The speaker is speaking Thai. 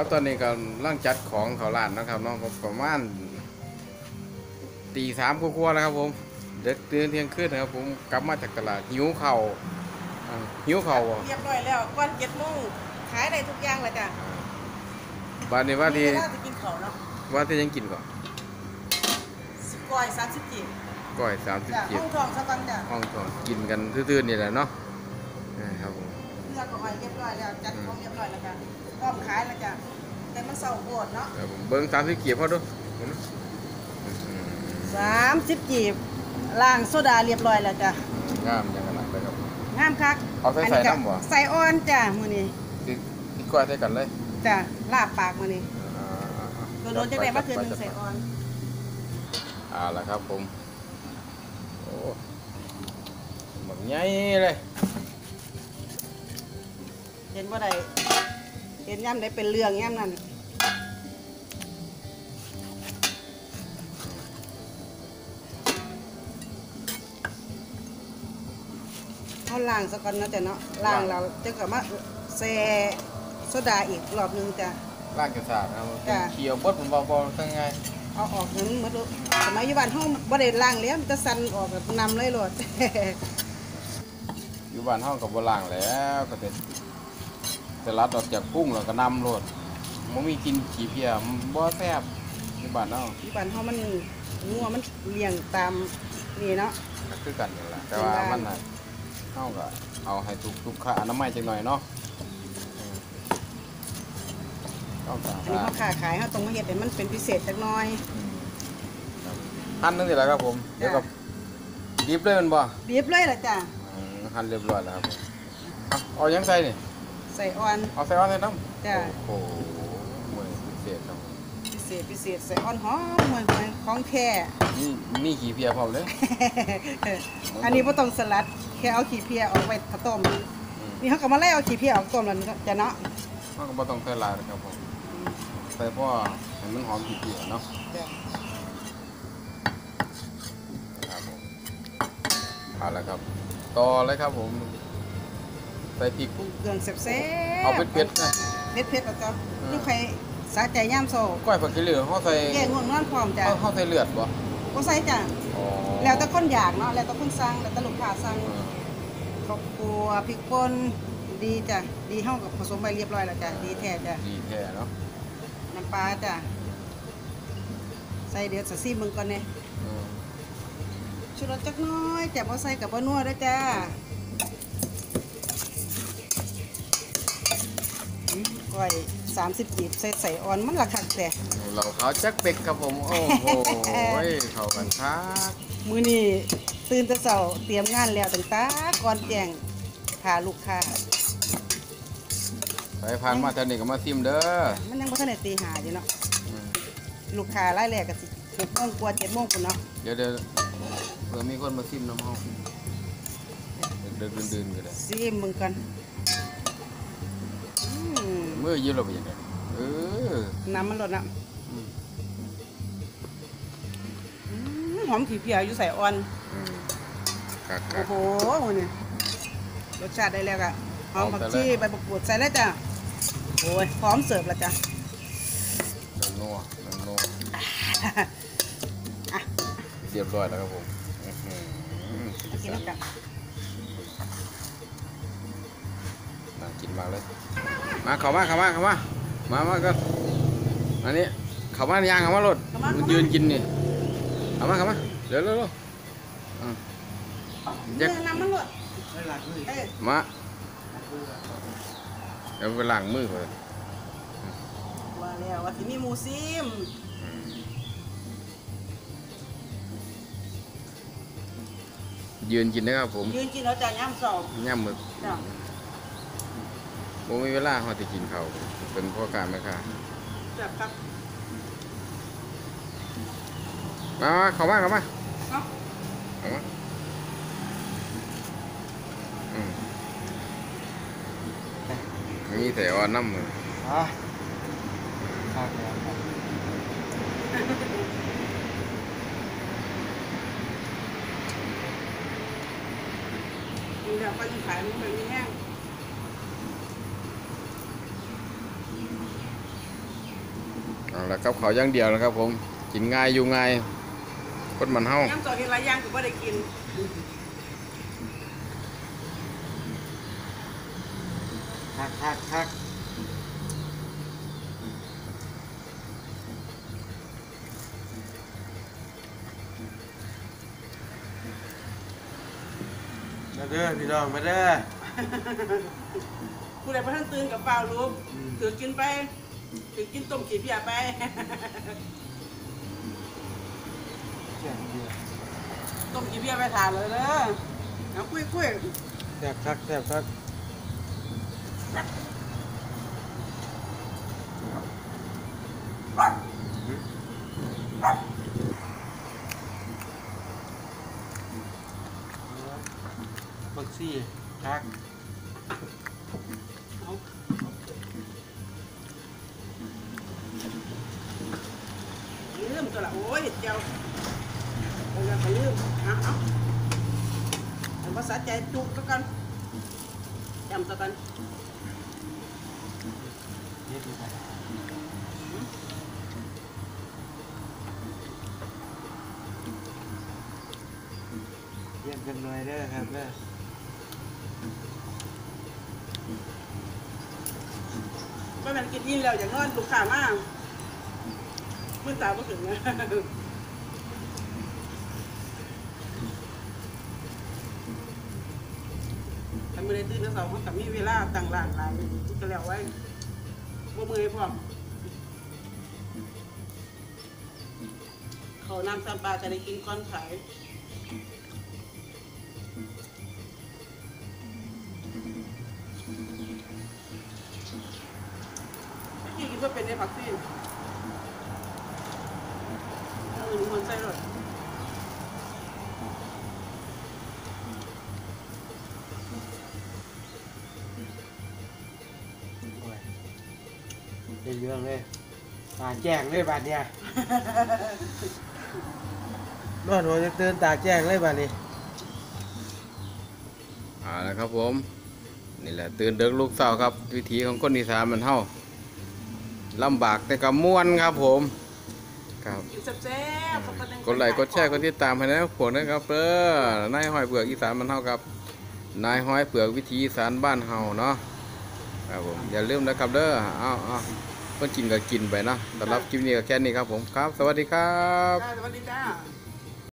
ครับตอนนี้ก็ร่างจัดของเขาร้านนะครับเน้องประมาณตีสามกว่าๆแล้วครับ ผมเด็กตื่นเที่ยงคืนนะครับ ผมกลับมาจากตลาดหิวเข่าวอ่าหิวเข่าวบ่เรียบร้อยแล้วก่อนเจ็ดโมงขายได้ทุกอย่างเลยจ้ะบ้านนี้ว่าที่มีเวลาจะกินข้าวเนาะว่าที่ยังกินก่อนสิบก้อยสามสิบจีก้อยสามสิบจ้ะเจ็ดห้องทองสักวันจ้ะห้องทองกินกันซื่อๆนี่แหละเนาะนะครับผม เลือกก็ไว้เรียบร้อยแล้วจัดของเรียบร้อยแล้วจ้ะพร้อมขายแล้วจ้ะแต่มันเศร้าโหดเนาะครับผมเบิ้งสามสิบเกียร์พอดูหมสามสิบจีบล้างโซดาเรียบร้อยแล้วจ้ะงามจังขนาดเลยครับ งามคักเอาใส่ใส่น้ำบ่ ใส่อ่อนจ้ะมื้อนี้ที่ที่ก้อยใส่กันเลยจ้ะลาบปากมื้อนี้อ่าๆๆโดนจังได๋มาคืนหนึงใส่อ่อนอ่าละครับผมโอ้หมักใหญ่เลย ห็นบ่ได้เห็นย่ำได้เป็นเรื่องย่ำนั้นเขาล้างซะก่อนเนาะจ้ะเนาะล้างแล้วจะก็มาแซ่โซดาอีกรอบหนึงจ้ะร่างกระสาดนะครับจ้ะเคี่ยวบดผมเบาๆทั้งไงเอาออกนั้นหมดลูกสมัยอยู่บ้านเฮาบ่ได้ล้างแล้วมันจะสั่นออกแบบนำเลยโลดอยู่บ้านห้องกับโบราณแล้วก็จะจะรัดออกจากกุ้งแล้วก็นำโลดมันมีกินขี้เพียมันบ่แซ่บอยู่บ้านเนาะที่บ้านเฮามันงัวมันเลี้ยงตามนี่เนาะก็คือกันนี่แหละแต่ว่ามันน่ะเฮาก็เอาให้ถูกทุกค่าอนามัยจังหน่อยเนาะอืมต้องสะอันนี้อาดเขาค้าขายเขาต้องมาเฮ็ดให้มันเป็นพิเศษจักหน่อย หั่นนึงสิแล้วครับผมเดี๋ยวกับดิบเลยแมันบ่บีบเลยล่ะจ้ะ อืมหั่นเรียบร้อยแล้วครับผมเอาเอายังใส่นี่ ใส่อ่อน เอาใส่อ้อนใส่น้จ้ะำโอ้โหมือพิเศษครับพิเศษพิเศษใส่อ่อนหอมเหมือนของแท้ นี่มีขี้เพียพร้อมเลย อันนี้บ่ต้องสลัดแค่เอาขี้เพียออกไว้ถ้าต้มอืมนี่เขาก็มาไล่เอาขี้เพียออกต้มแล้วนี่ก็จะเนาะมันก็บ่ต้องใส่หลายนะครับผมใส่เพราะว่าให้มันหอมขี้เพียเนาะจ้ะครับผมเอาละครับ ต่อเลยครับผม ใส่พริกปรุงเครื่องแซ่บๆเอาเผ็ดๆนะเผ็ดเผ็ดๆแล้วจ้ะอ่านี่ใครสาใจย่ามโซก้อยผักขี้เหลืองเขาใส่แกงง่วงนอนพร้อมจ้ะเขาเขาใส่เลือดบ่บ่ใส่จ้ะอ๋อแล้วแต่คนอยากเนาะแล้วแต่คนสั่งแล้วแต่ลูกค้าสั่งเออข้าวคั่วพริกป่นดีจ้ะดีเฮากับผสมไปเรียบร้อยแล้วจ้ะดีแท้จ้ะดีแท้เนาะน้ำปลาจ้ะใส่เดือดสักซี่มึงก่อนเนี่ยเออชุดรสจักหน้อยจ้ะบ่ใส่กับบ่นัวเด้อจ้าอืมก้อย30จีบใส่ใส่อ่อนมันละคักแต่ เราขาวจักเป็กครับผม โอ้โหเข้ากันคักมื้อนี้ตื่นแต่เช้าเตรียมงานแล้วตั้งแต่ก่อนแจ้งพาลูกค้าไปผ่านมาแถวนี้ก็มาซิมเด้อมันยังบ่ทันได้ตีหาอยู่เนาะอืมลูกค้ารายแรกก็สิ6โมงกว่า7โมงพุ่นเนาะเดี๋ยวเดี๋ยวเผื่อมีคนมาซิมน้ำห้องเดินๆดื่นๆก็ได้ซีมมึงกันอื มมือยืดเราไปยังไงเออ น้ำมันลดนะอืม อืมหอมขี้เพียวอยู่ใส่อ่อน อืมคักโอ้โหเนี่ยรสชาติได้แล้วอะหอมหอมผักแต่ชีแรกใบมะกรูดใส่แล้วจ้ะโอ้ยพร้อมเสิร์ฟแล้วจ้ะๆน้ำนัวน้ำนัวอะเรียบร้อยแล้วครับผมอื้อหือมากินแล้วจ้ะน่ากินมากเลย มาเข้ามาเข้ามาเข้ามามามาก็อันนี้เข้ามาย่างเข้ามารถมันยืนกินนี่เข้ามาเข้ามาเร็วเร็วเร็วอะเนื้อน้ำมันลดเอ้ยมาเดี๋ยวไปล้างมือก่อนว่าแล้วว่าสิมีหมูซิมยืนกินนะครับผมยืนกินแล้วจ้ะย่ำสองย่ำมือ จ้ะโมมีเวลาเขาจะกินเขาวเป็นพ่อการไหมคะจับครับมามาเข้ามาเข้ามาเนาะเข้ามาอืมมีแต่อ่อนน้ำมืออะข้าวแล้วครับกินแล้วก็ยิ่งขายมันไม่มีแห้ง แล้วกับเขาวอย่างเดียวนะครับ ผมกินง่ายอยู่ง่ายคนมันเฮาย่างต่อเห็นหลายอย่างก็บ่ได้กินคักคักคักมาเด้อพี่น้องมาเด้อผู้ใดบ่ทันตื่นกับเปล่ารู้ถือกินไป ถือกินต้มขี้เพียไปแซ่บดีต้มขี้เพียไปทานเลยเด้อเอาคุยคุยแซ่บคักแซ่บคักบักซี่คักเอา เจ้าเอาอย่าไปลืมเอาเอาเอาภาษาใจจุกซะกันจำซะกันเย็ดดีไปเยี่ยมกันหน่อยเด้อครับเด้อไม่มันกินอิ่มแล้วอย่างนอนลูกค้ามากมื่อตาบ่ถึงนะ มือได้ตื่นแล้วเสาร์เขากับมีเวลาตั้งร้านหลายก็แล้วไว้บ่มือให้พร้อมเขานำซัมปลาจะได้กินก้อนขายพี่คิดว่าเป็นได้ผักซี เป็นเรื่องเลยตาแจ้งเลยบาดเนี่ย นอนหัวจะตื่นตาแจ้งเลยบาดนี้เอาละครับผม นี่แหละตื่นเด็กลูกเศร้าครับ วิธีของคนอีสานมันเฮาลำบากแต่ก็ม่วนครับผม ครับกินแซ่บๆสัหนึ่งกดไลค์กดแชร์กดติดตามให้นะพวกนะครับเด้อนายห้อยเปลือกอีสานมันเฮาครับ นายห้อยเปลือกวิธีอีสานบ้านเฮาเนาะครับผมอย่าลืมนะครับเด้อเอาเอา เพิ่นกินก็กินไปเนาะสำหรับคลิปนี้ก็แค่นี้ครับผมครับ สวัสดีครับ สวัสดีจ้า